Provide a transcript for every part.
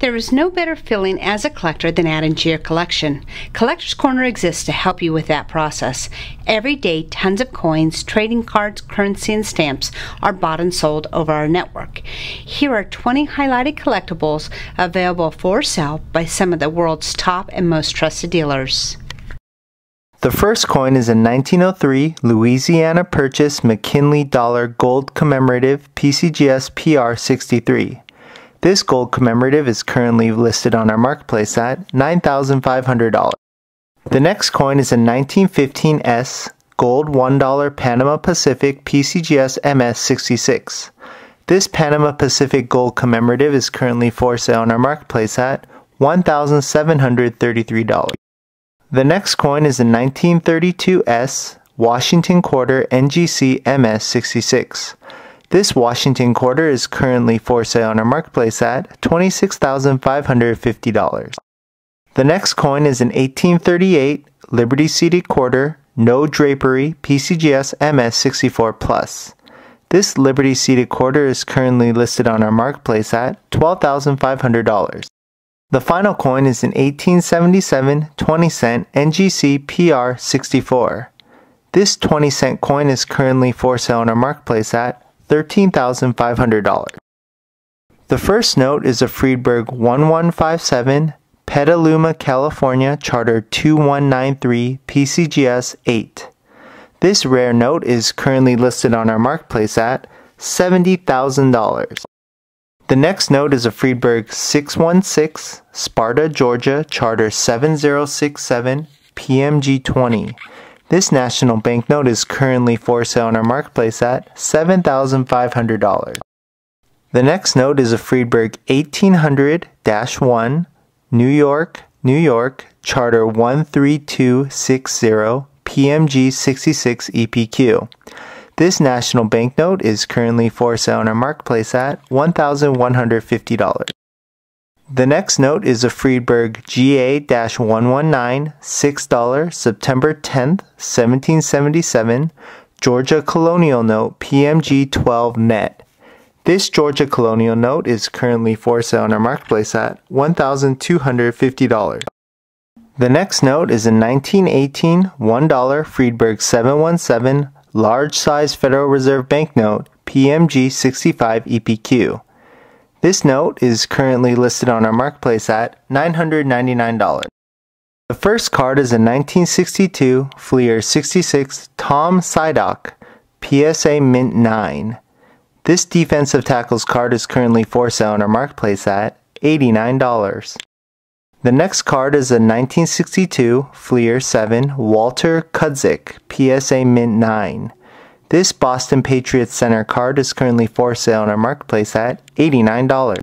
There is no better feeling as a collector than adding to your collection. Collector's Corner exists to help you with that process. Every day, tons of coins, trading cards, currency, and stamps are bought and sold over our network. Here are 20 highlighted collectibles available for sale by some of the world's top and most trusted dealers. The first coin is a 1903 Louisiana Purchase McKinley Dollar Gold Commemorative PCGS PR 63. This gold commemorative is currently listed on our marketplace at $9,500. The next coin is a 1915S gold $1 Panama Pacific PCGS MS66. This Panama Pacific gold commemorative is currently for sale on our marketplace at $1,733. The next coin is a 1932S Washington Quarter NGC MS66. This Washington quarter is currently for sale on our marketplace at $26,550. The next coin is an 1838 Liberty seated quarter, no drapery PCGS MS64 Plus. This Liberty seated quarter is currently listed on our marketplace at $12,500. The final coin is an 1877 20 cent NGC PR 64. This 20 cent coin is currently for sale on our marketplace at $13,500. The first note is a Friedberg 1157 Petaluma, California Charter 2193 PCGS 8. This rare note is currently listed on our marketplace at $70,000. The next note is a Friedberg 616 Sparta, Georgia Charter 7067 PMG 20. This national banknote is currently for sale on our marketplace at $7,500. The next note is a Friedberg 1800 1, New York, New York, Charter 13260, PMG 66 EPQ. This national banknote is currently for sale on our marketplace at $1,150. The next note is a Friedberg GA 119, $6, September 10th, 1777, Georgia Colonial Note PMG 12 net. This Georgia Colonial Note is currently for sale on our marketplace at $1,250. The next note is a 1918 $1 Friedberg 717 large size Federal Reserve banknote PMG 65 EPQ. This note is currently listed on our marketplace at $999. The first card is a 1962 Fleer 66 Tom Sydok PSA Mint 9. This defensive tackles card is currently for sale on our marketplace at $89. The next card is a 1962 Fleer 7 Walter Cudzik PSA Mint 9. This Boston Patriots center card is currently for sale on our marketplace at $89.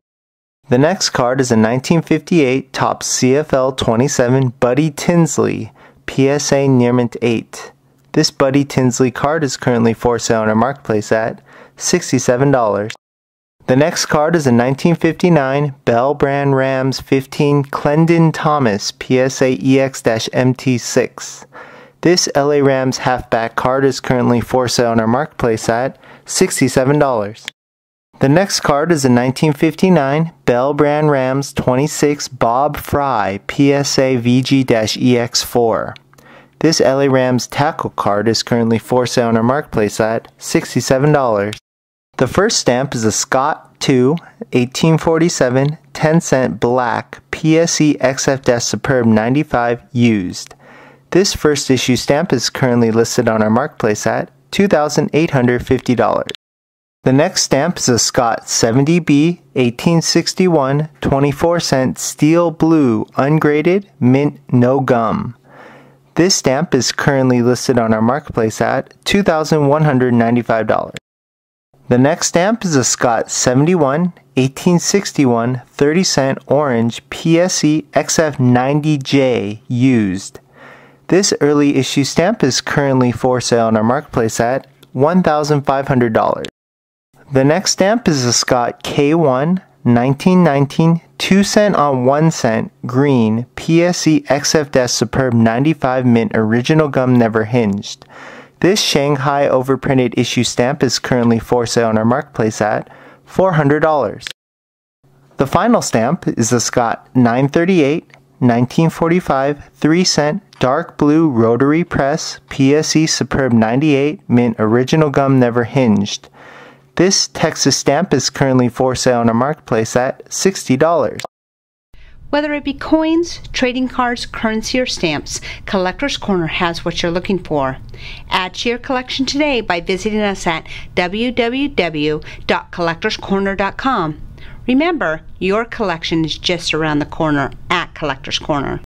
The next card is a 1958 Topps CFL 27 Buddy Tinsley PSA Nearmint 8. This Buddy Tinsley card is currently for sale on our marketplace at $67. The next card is a 1959 Bell Brand Rams 15 Clendon Thomas PSA EX MT6. This LA Rams halfback card is currently for sale on our marketplace at $67. The next card is a 1959 Bell Brand Rams 26 Bob Fry PSA VG EX4. This LA Rams tackle card is currently for sale on our marketplace at $67. The first stamp is a Scott 2 1847 10 cent black PSE XF Superb 95 used. This first issue stamp is currently listed on our marketplace at $2,850. The next stamp is a Scott 70B 1861 24 cent steel blue ungraded mint no gum. This stamp is currently listed on our marketplace at $2,195. The next stamp is a Scott 71 1861 30 cent orange PSE XF90J used. This early issue stamp is currently for sale on our marketplace at $1,500. The next stamp is a Scott K1 1919 2 cent on 1 cent green PSE XF Superb 95 mint original gum never hinged. This Shanghai overprinted issue stamp is currently for sale on our marketplace at $400. The final stamp is the Scott 938 1945 3 cent dark blue rotary press PSE Superb 98 mint original gum never hinged. This Texas stamp is currently for sale on our marketplace at $60. Whether it be coins, trading cards, currency, or stamps, Collector's Corner has what you're looking for. Add to your collection today by visiting us at www.collectorscorner.com. Remember, your collection is just around the corner at Collector's Corner.